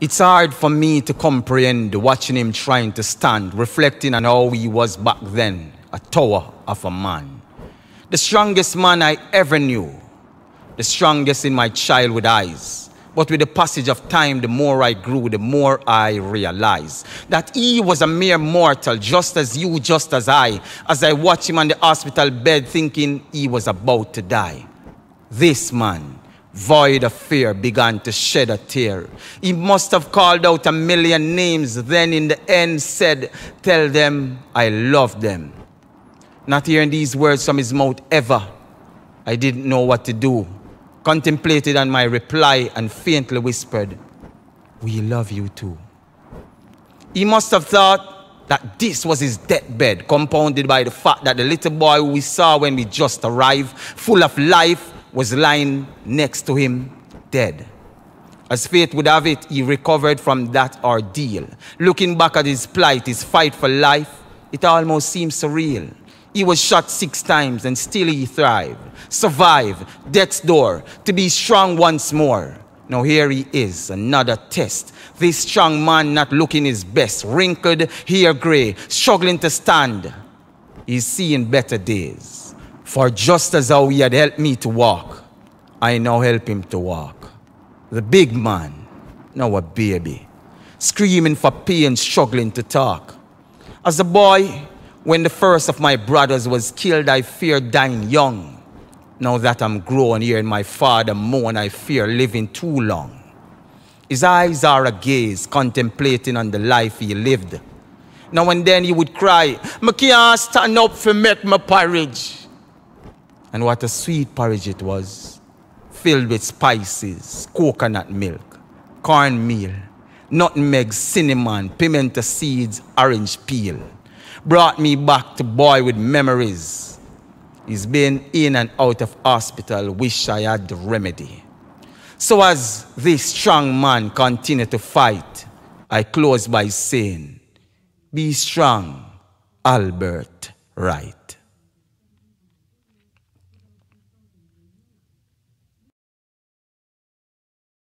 It's hard for me to comprehend watching him trying to stand, reflecting on how he was back then, a tower of a man. The strongest man I ever knew, the strongest in my childhood eyes. But with the passage of time, the more I grew, the more I realized that he was a mere mortal, just as you, just as I, as I watched him on the hospital bed thinking he was about to die. This man, void of fear, began to shed a tear. He must have called out a million names, then in the end said, Tell them I love them. Not hearing these words from his mouth ever, I didn't know what to do. Contemplated on my reply and faintly whispered, We love you too. He must have thought that this was his deathbed, compounded by the fact that the little boy we saw when we just arrived, full of life, was lying next to him, dead. As fate would have it, he recovered from that ordeal. Looking back at his plight, his fight for life, it almost seems surreal. He was shot six times and still he thrived, survived death's door to be strong once more. Now here he is, another test. This strong man not looking his best, wrinkled, hair gray, struggling to stand. He's seeing better days. For just as how he had helped me to walk, I now help him to walk. The big man, now a baby, screaming for pain, struggling to talk. As a boy, when the first of my brothers was killed, I feared dying young. Now that I'm grown, hearing my father moan, I fear living too long. His eyes are a gaze, contemplating on the life he lived. Now and then he would cry, I can't stand up for make my porridge. And what a sweet porridge it was, filled with spices, coconut milk, cornmeal, nutmeg, cinnamon, pimento seeds, orange peel. Brought me back to boy with memories. He's been in and out of hospital, wish I had the remedy. So as this strong man continued to fight, I close by saying, be strong, Albert Wright.